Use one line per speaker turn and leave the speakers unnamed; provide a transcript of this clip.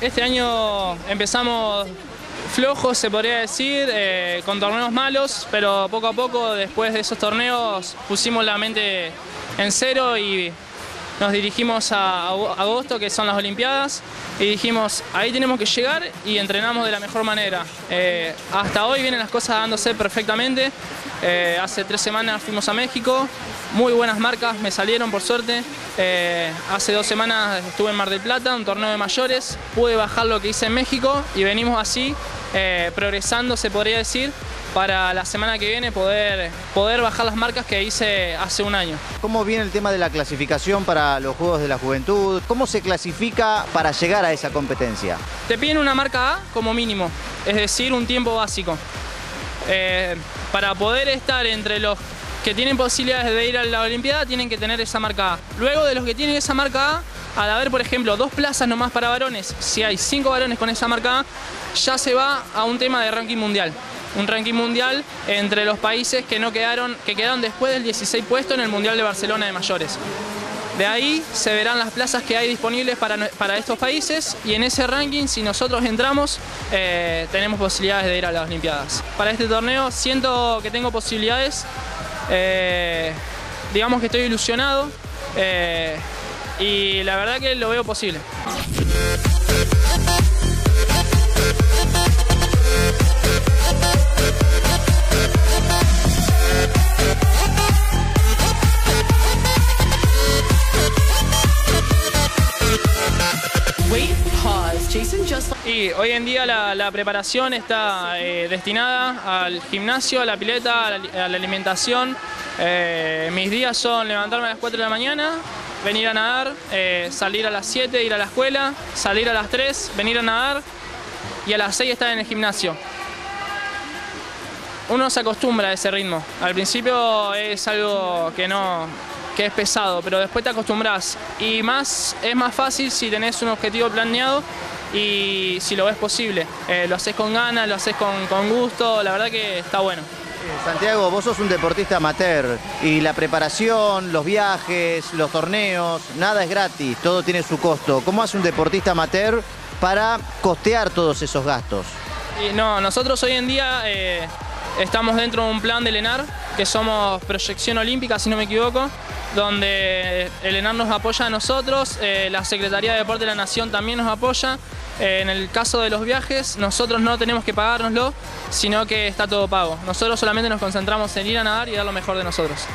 este año empezamos flojos, se podría decir, eh, con torneos malos, pero poco a poco, después de esos torneos, pusimos la mente en cero y nos dirigimos a agosto, que son las Olimpiadas, y dijimos, ahí tenemos que llegar y entrenamos de la mejor manera. Eh, hasta hoy vienen las cosas dándose perfectamente. Eh, hace tres semanas fuimos a México, muy buenas marcas me salieron por suerte. Eh, hace dos semanas estuve en Mar del Plata, un torneo de mayores, pude bajar lo que hice en México y venimos así, progresando se podría decir, para la semana que viene poder, poder bajar las marcas que hice hace un año.
¿Cómo viene el tema de la clasificación para los Juegos de la Juventud? ¿Cómo se clasifica para llegar a esa competencia?
Te piden una marca A como mínimo, es decir, un tiempo básico. Eh, para poder estar entre los que tienen posibilidades de ir a la Olimpiada tienen que tener esa marca A. Luego de los que tienen esa marca A, al haber por ejemplo dos plazas nomás para varones, si hay cinco varones con esa marca ya se va a un tema de ranking mundial un ranking mundial entre los países que no quedaron, que quedaron después del 16 puesto en el Mundial de Barcelona de mayores. De ahí se verán las plazas que hay disponibles para, estos países y en ese ranking, si nosotros entramos, eh, tenemos posibilidades de ir a las Olimpiadas. Para este torneo siento que tengo posibilidades, eh, digamos que estoy ilusionado eh, y la verdad que lo veo posible. Y hoy en día la, preparación está eh, destinada al gimnasio, a la pileta, a la, alimentación. Eh, mis días son levantarme a las 4 de la mañana, venir a nadar, eh, salir a las 7, ir a la escuela, salir a las 3, venir a nadar y a las 6 estar en el gimnasio. Uno se acostumbra a ese ritmo. Al principio es algo que no, que es pesado, pero después te acostumbras. Y más es más fácil si tenés un objetivo planeado y si lo ves posible. Eh, lo haces con ganas, lo haces con, gusto, la verdad que está bueno.
Eh, Santiago, vos sos un deportista amateur y la preparación, los viajes, los torneos, nada es gratis, todo tiene su costo. ¿Cómo hace un deportista amateur para costear todos esos gastos?
no, nosotros hoy en día eh, estamos dentro de un plan de ENAR, que somos proyección olímpica, si no me equivoco, donde el ENAR nos apoya a nosotros, la Secretaría de Deporte de la Nación también nos apoya en el caso de los viajes, nosotros no tenemos que pagárnoslo, sino que está todo pago. Nosotros solamente nos concentramos en ir a nadar y dar lo mejor de nosotros.